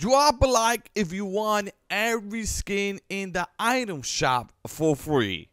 Drop a like if you want every skin in the item shop for free.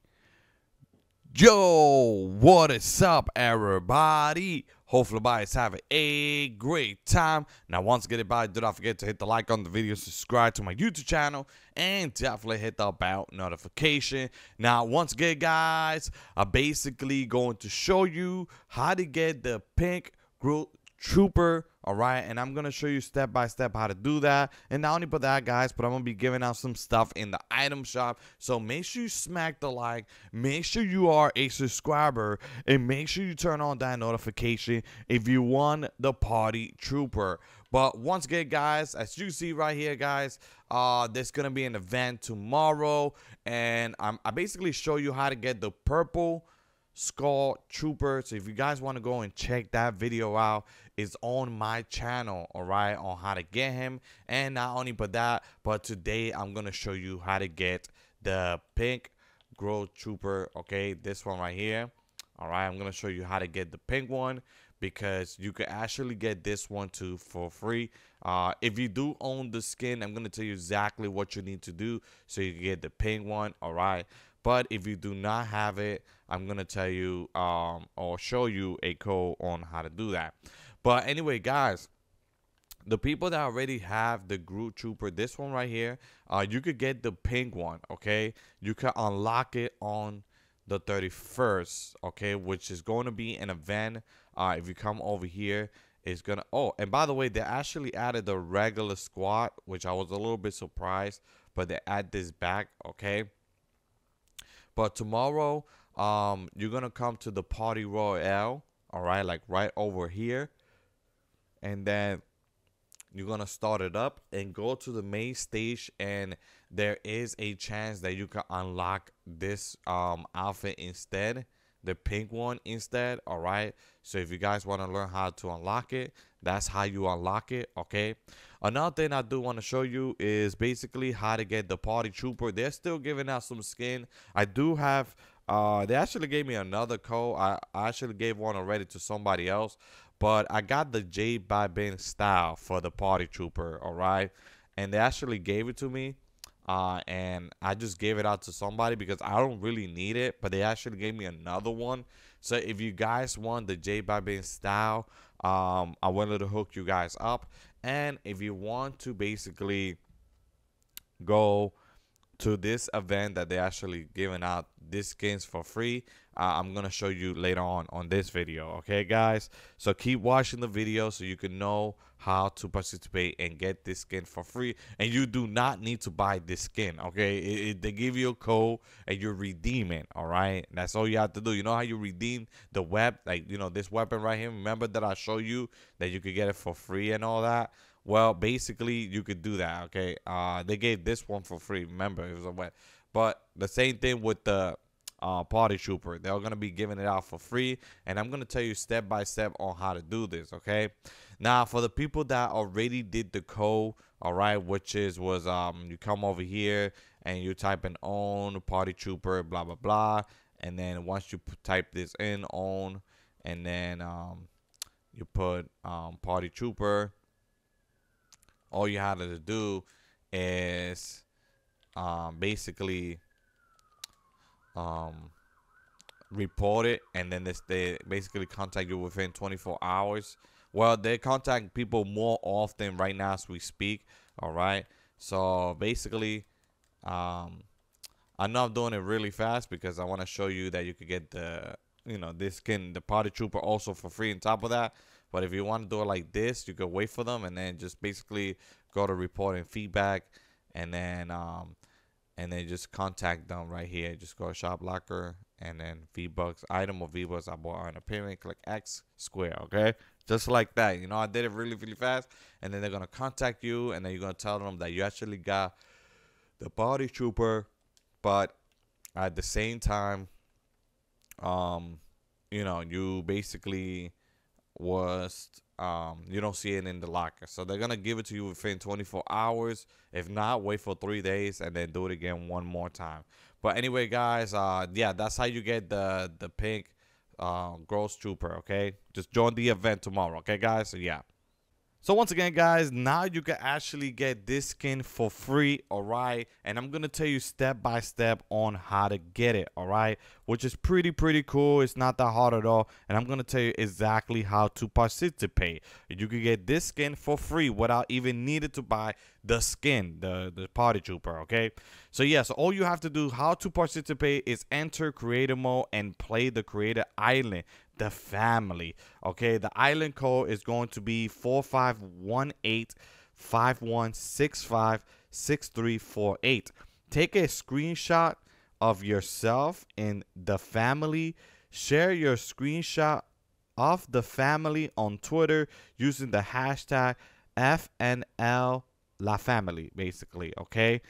Yo, what is up, everybody? Hopefully, guys having a great time. Now, once again, everybody, do not forget to hit the like on the video, subscribe to my YouTube channel, and definitely hit the bell notification. Now, once again, guys, I'm basically going to show you how to get the pink Ghoul Trooper all right? And i'm gonna show you step by step how to do that. And not only for that guys but i'm gonna be giving out some stuff in the item shop. So make sure you smack the like. Make sure you are a subscriber. And make sure you turn on that notification if you want the party trooper. But once again guys as you see right here guys uh there's gonna be an event tomorrow. And I'm, i basically show you how to get the purple Skull Trooper. So if you guys want to go and check that video out, it's on my channel, all right, on how to get him. And not only but that, but today I'm going to show you how to get the pink Ghoul Trooper, okay, this one right here. All right, I'm going to show you how to get the pink one because you can actually get this one too for free. Uh, if you do own the skin, I'm going to tell you exactly what you need to do so you can get the pink one, all right? But if you do not have it, I'm going to tell you um, or show you a code on how to do that. But anyway, guys, the people that already have the Ghoul Trooper, this one right here, uh, you could get the pink one, okay? You can unlock it on the 31st, okay? Which is going to be an event. Uh, if you come over here, it's gonna. Oh, and by the way, they actually added the regular squad, which I was a little bit surprised, but they add this back, okay? But tomorrow, um, you're gonna come to the party royale, all right, like right over here, and then you're gonna start it up and go to the main stage, and there is a chance that you can unlock this um outfit instead the pink one instead all right? So if you guys want to learn how to unlock it that's how you unlock it okay? Another thing i do want to show you is basically how to get the party trooper. They're still giving out some skin. I do have uh they actually gave me another code. I, I actually gave one already to somebody else but i got the J Balvin style for the party trooper all right? And they actually gave it to me uh, and I just gave it out to somebody because I don't really need it, but they actually gave me another one. So if you guys want the J Balvin style, um, I wanted to hook you guys up. And if you want to basically go to this event that they actually giving out these skins for free uh, i'm gonna show you later on on this video okay guys? So keep watching the video so you can know how to participate and get this skin for free. And you do not need to buy this skin okay? It, it, they give you a code and you redeem it all right? That's all you have to do. You know how you redeem the web like you know this weapon right here? Remember that i show you that you could get it for free and all that well, basically, you could do that. Okay. Uh, they gave this one for free. Remember, it was a wet. But the same thing with the uh, party trooper. They're gonna be giving it out for free, and I'm gonna tell you step by step on how to do this. Okay. Now, for the people that already did the code, all right, which is was um you come over here and you type in own party trooper, blah blah blah, and then once you type this in own, and then um you put um party trooper all you had to do is um, basically um, report it and then this, they basically contact you within 24 hours. Well they contact people more often right now as we speak all right? So basically um, i know i'm doing it really fast because i want to show you that you could get the you know this skin the party trooper also for free on top of that but if you want to do it like this, you can wait for them and then just basically go to report and feedback, and then um, and then just contact them right here. Just go to shop locker and then V Bucks item or V Bucks I bought on a pyramid. Click X square. Okay, just like that. You know, I did it really really fast, and then they're gonna contact you, and then you're gonna tell them that you actually got the body trooper, but at the same time, um, you know, you basically was um, you don't see it in the locker. So they're gonna give it to you within 24 hours. If not, wait for three days and then do it again one more time. But anyway, guys, uh, yeah, that's how you get the the pink uh, Ghoul Trooper. Okay, just join the event tomorrow. Okay, guys. So yeah. So once again, guys, now you can actually get this skin for free, all right? And I'm going to tell you step by step on how to get it, all right? Which is pretty, pretty cool. It's not that hard at all. And I'm going to tell you exactly how to participate. You can get this skin for free without even needing to buy the skin, the, the party trooper, okay? So yeah, so all you have to do, how to participate is enter creator mode and play the creator island the family. Okay, the island code is going to be 4518 5165 6348. Take a screenshot of yourself in the family. Share your screenshot of the family on Twitter using the hashtag FNL La Family, basically. Okay.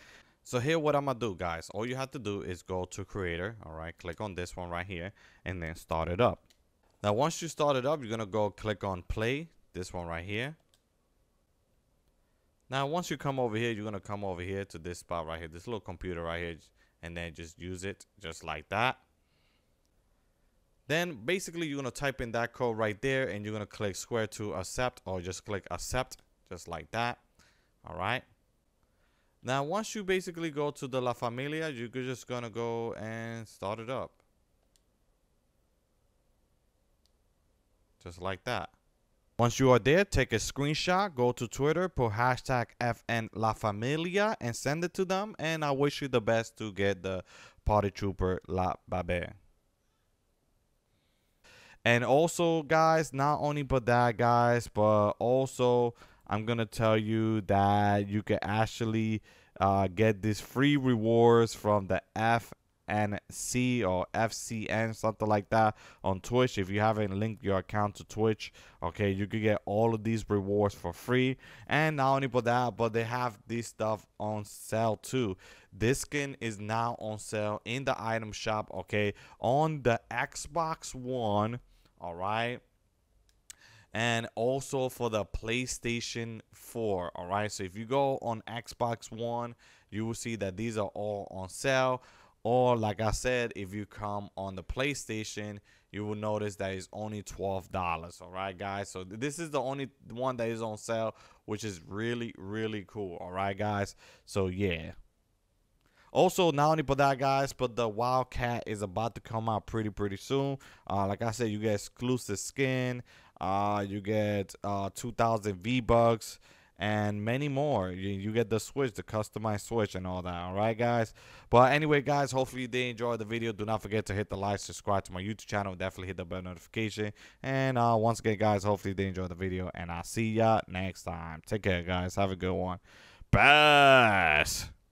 So here what I'm gonna do guys all you have to do is go to creator all right click on this one right here and then start it up now, once you start it up, you're going to go click on play, this one right here. Now, once you come over here, you're going to come over here to this spot right here, this little computer right here, and then just use it just like that. Then basically you're going to type in that code right there and you're going to click square to accept or just click accept just like that. All right. Now, once you basically go to the La Familia, you're just going to go and start it up. Just like that. Once you are there, take a screenshot, go to Twitter, put hashtag FN La Familia, and send it to them. And I wish you the best to get the Party Trooper La Babe. And also, guys, not only but that, guys, but also I'm gonna tell you that you can actually uh, get these free rewards from the F C or FCN, something like that on Twitch. If you haven't linked your account to Twitch, okay, you can get all of these rewards for free. And not only for that, but they have this stuff on sale too. This skin is now on sale in the item shop, okay, on the Xbox One, all right and also for the PlayStation 4. All right, so if you go on Xbox One, you will see that these are all on sale. Or like I said, if you come on the PlayStation, you will notice that it's only $12. All right, guys. So this is the only one that is on sale, which is really, really cool. All right, guys. So yeah. Also, not only for that, guys, but the Wildcat is about to come out pretty, pretty soon. Uh, like I said, you get exclusive skin. Uh, you get uh, 2,000 V-Bucks and many more. You, you get the Switch, the customized Switch, and all that. All right, guys. But anyway, guys, hopefully they enjoy the video. Do not forget to hit the like, subscribe to my YouTube channel. Definitely hit the bell notification. And uh, once again, guys, hopefully they enjoy the video. And I'll see ya next time. Take care, guys. Have a good one. Bye.